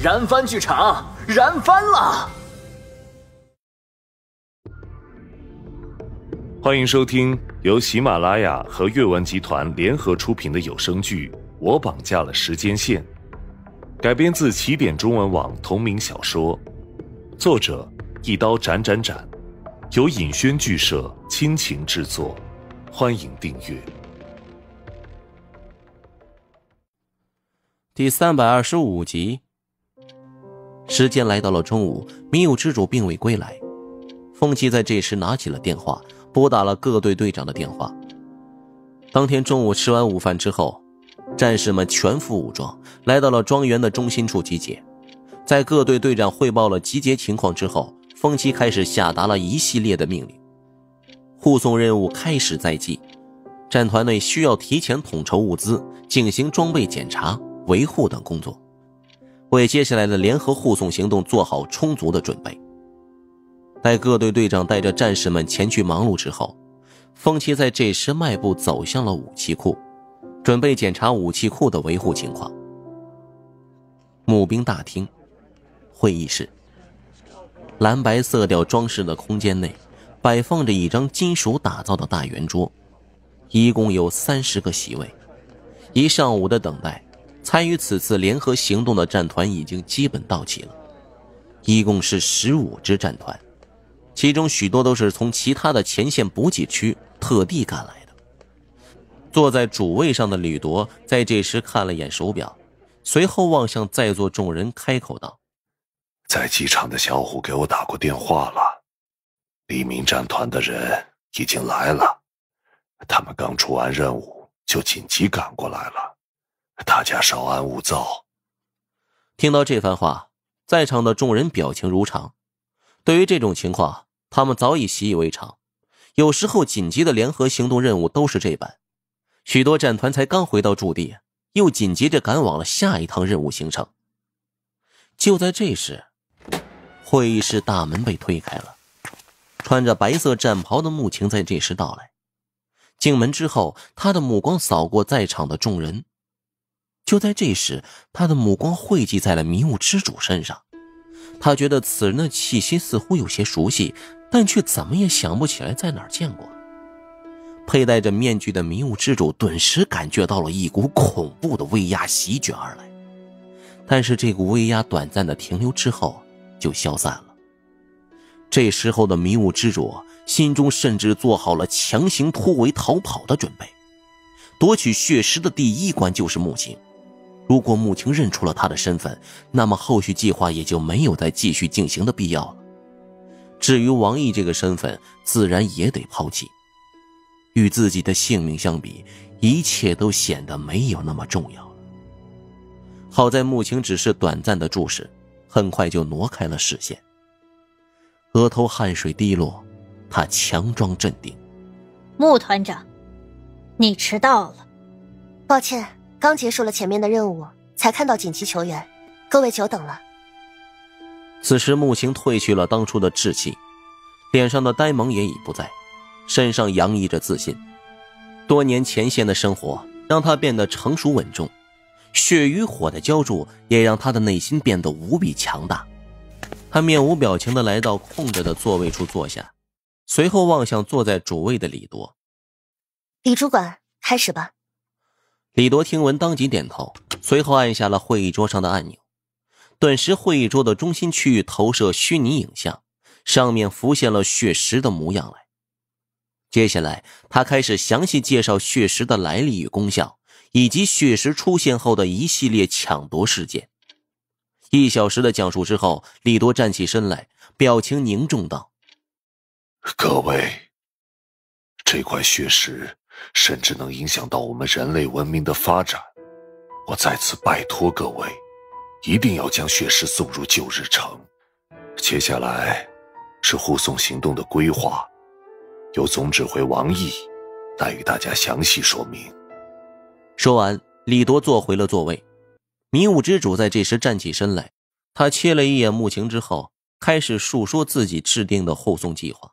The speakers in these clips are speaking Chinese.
燃翻剧场，燃翻了！欢迎收听由喜马拉雅和阅文集团联合出品的有声剧《我绑架了时间线》，改编自起点中文网同名小说，作者一刀斩斩斩，由尹轩剧社倾情制作，欢迎订阅。第三百二十五集，时间来到了中午，迷雾之主并未归来。风七在这时拿起了电话，拨打了各队队长的电话。当天中午吃完午饭之后，战士们全副武装，来到了庄园的中心处集结。在各队队长汇报了集结情况之后，风七开始下达了一系列的命令。护送任务开始在即，战团内需要提前统筹物资，进行装备检查。维护等工作，为接下来的联合护送行动做好充足的准备。待各队队长带着战士们前去忙碌之后，风七在这时迈步走向了武器库，准备检查武器库的维护情况。募兵大厅，会议室，蓝白色调装饰的空间内，摆放着一张金属打造的大圆桌，一共有三十个席位，一上午的等待。参与此次联合行动的战团已经基本到齐了，一共是十五支战团，其中许多都是从其他的前线补给区特地赶来的。坐在主位上的吕铎在这时看了眼手表，随后望向在座众人，开口道：“在机场的小虎给我打过电话了，黎明战团的人已经来了，他们刚出完任务就紧急赶过来了。”大家稍安勿躁。听到这番话，在场的众人表情如常。对于这种情况，他们早已习以为常。有时候紧急的联合行动任务都是这般，许多战团才刚回到驻地，又紧急着赶往了下一趟任务行程。就在这时，会议室大门被推开了，穿着白色战袍的穆晴在这时到来。进门之后，他的目光扫过在场的众人。就在这时，他的目光汇集在了迷雾之主身上。他觉得此人的气息似乎有些熟悉，但却怎么也想不起来在哪儿见过。佩戴着面具的迷雾之主顿时感觉到了一股恐怖的威压席卷而来，但是这股威压短暂的停留之后就消散了。这时候的迷雾之主心中甚至做好了强行突围逃跑的准备。夺取血石的第一关就是木星。如果穆青认出了他的身份，那么后续计划也就没有再继续进行的必要了。至于王毅这个身份，自然也得抛弃。与自己的性命相比，一切都显得没有那么重要了。好在穆青只是短暂的注视，很快就挪开了视线。额头汗水滴落，他强装镇定：“穆团长，你迟到了，抱歉。”刚结束了前面的任务，才看到紧急求援，各位久等了。此时木星褪去了当初的稚气，脸上的呆萌也已不在，身上洋溢着自信。多年前线的生活让他变得成熟稳重，血与火的浇筑也让他的内心变得无比强大。他面无表情的来到空着的座位处坐下，随后望向坐在主位的李铎：“李主管，开始吧。”李铎听闻，当即点头，随后按下了会议桌上的按钮。顿时，会议桌的中心区域投射虚拟影像，上面浮现了血石的模样来。接下来，他开始详细介绍血石的来历与功效，以及血石出现后的一系列抢夺事件。一小时的讲述之后，李铎站起身来，表情凝重道：“各位，这块血石……”甚至能影响到我们人类文明的发展。我在此拜托各位，一定要将血石送入旧日城。接下来是护送行动的规划，由总指挥王毅来与大家详细说明。说完，李铎坐回了座位。迷雾之主在这时站起身来，他瞥了一眼穆晴之后，开始述说自己制定的护送计划。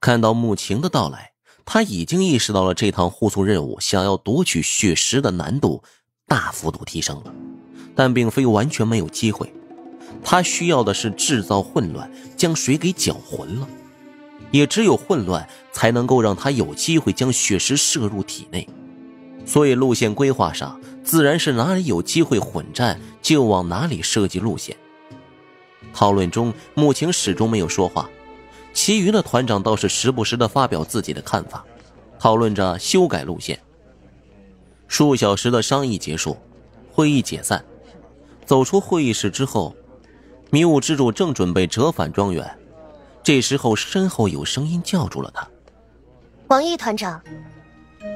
看到穆晴的到来。他已经意识到了这趟护送任务想要夺取血石的难度大幅度提升了，但并非完全没有机会。他需要的是制造混乱，将水给搅浑了。也只有混乱，才能够让他有机会将血石摄入体内。所以路线规划上，自然是哪里有机会混战，就往哪里设计路线。讨论中，穆晴始终没有说话，其余的团长倒是时不时的发表自己的看法，讨论着修改路线。数小时的商议结束，会议解散。走出会议室之后，迷雾之主正准备折返庄园，这时候身后有声音叫住了他：“王毅团长。”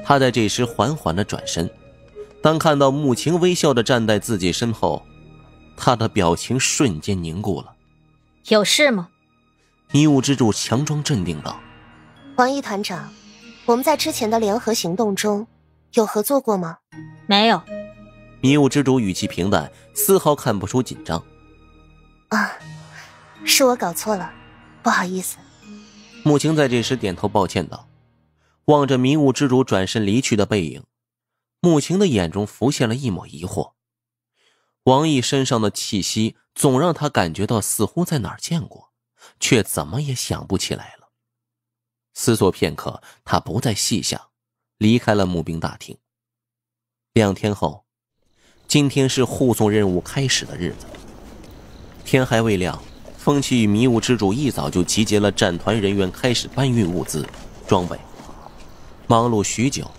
他在这时缓缓的转身，当看到穆晴微笑的站在自己身后。他的表情瞬间凝固了。有事吗？迷雾之主强装镇定道：“王毅团长，我们在之前的联合行动中有合作过吗？”“没有。”迷雾之主语气平淡，丝毫看不出紧张。“啊，是我搞错了，不好意思。”穆青在这时点头抱歉道，望着迷雾之主转身离去的背影，穆青的眼中浮现了一抹疑惑。王毅身上的气息总让他感觉到似乎在哪儿见过，却怎么也想不起来了。思索片刻，他不再细想，离开了募兵大厅。两天后，今天是护送任务开始的日子。天还未亮，风起与迷雾之主一早就集结了战团人员，开始搬运物资、装备。忙碌许久，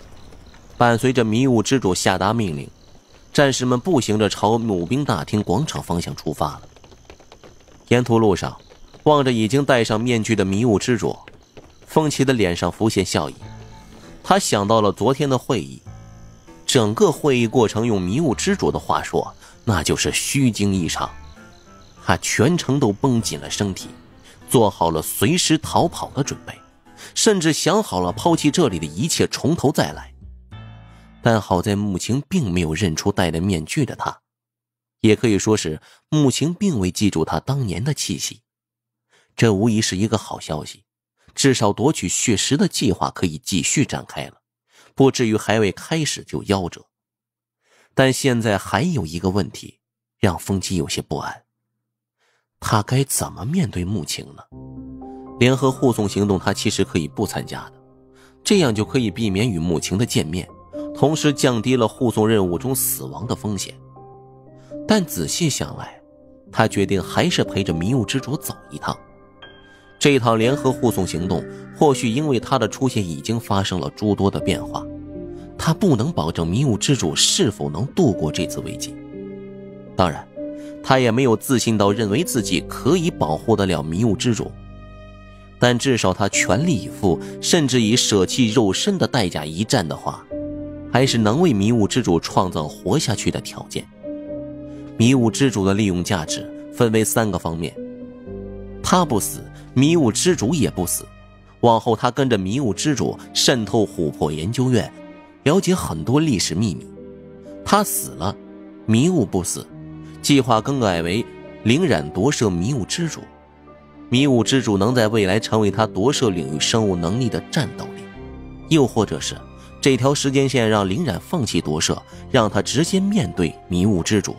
伴随着迷雾之主下达命令。战士们步行着朝募兵大厅广场方向出发了。沿途路上，望着已经戴上面具的迷雾之主，风奇的脸上浮现笑意。他想到了昨天的会议，整个会议过程用迷雾之主的话说，那就是虚惊一场。他全程都绷紧了身体，做好了随时逃跑的准备，甚至想好了抛弃这里的一切，从头再来。但好在穆晴并没有认出戴着面具的他，也可以说是穆晴并未记住他当年的气息。这无疑是一个好消息，至少夺取血石的计划可以继续展开了，不至于还未开始就夭折。但现在还有一个问题，让风姬有些不安。他该怎么面对穆晴呢？联合护送行动，他其实可以不参加的，这样就可以避免与穆晴的见面。同时降低了护送任务中死亡的风险，但仔细想来，他决定还是陪着迷雾之主走一趟。这趟联合护送行动，或许因为他的出现已经发生了诸多的变化，他不能保证迷雾之主是否能度过这次危机。当然，他也没有自信到认为自己可以保护得了迷雾之主，但至少他全力以赴，甚至以舍弃肉身的代价一战的话。还是能为迷雾之主创造活下去的条件。迷雾之主的利用价值分为三个方面：他不死，迷雾之主也不死。往后他跟着迷雾之主渗透琥珀研究院，了解很多历史秘密。他死了，迷雾不死。计划更改为灵染夺舍迷雾之主，迷雾之主能在未来成为他夺舍领域生物能力的战斗力，又或者是。这条时间线让林冉放弃夺舍，让他直接面对迷雾之主。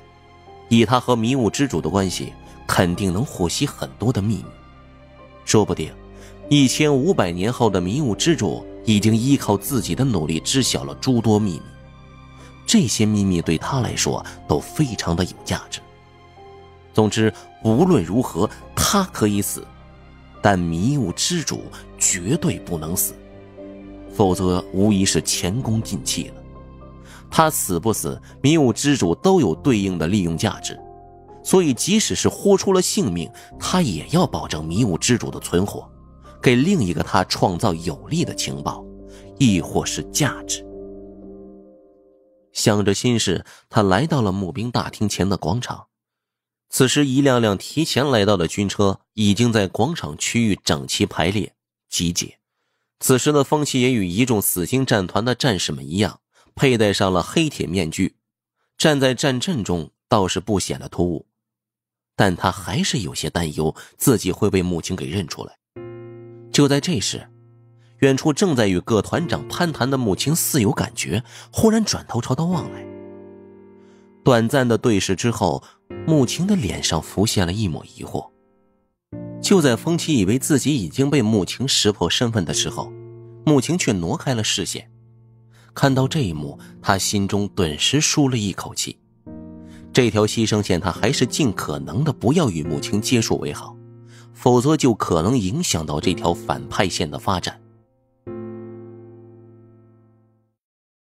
以他和迷雾之主的关系，肯定能获悉很多的秘密。说不定，一千五百年后的迷雾之主已经依靠自己的努力知晓了诸多秘密。这些秘密对他来说都非常的有价值。总之，无论如何，他可以死，但迷雾之主绝对不能死。否则，无疑是前功尽弃了。他死不死，迷雾之主都有对应的利用价值，所以即使是豁出了性命，他也要保证迷雾之主的存活，给另一个他创造有利的情报，亦或是价值。想着心事，他来到了募兵大厅前的广场。此时，一辆辆提前来到的军车已经在广场区域整齐排列集结。此时的风气也与一众死星战团的战士们一样，佩戴上了黑铁面具，站在战阵中倒是不显得突兀，但他还是有些担忧自己会被穆青给认出来。就在这时，远处正在与各团长攀谈的穆青似有感觉，忽然转头朝他望来。短暂的对视之后，穆晴的脸上浮现了一抹疑惑。就在风奇以为自己已经被穆晴识破身份的时候，穆晴却挪开了视线。看到这一幕，他心中顿时舒了一口气。这条牺牲线，他还是尽可能的不要与穆青接触为好，否则就可能影响到这条反派线的发展。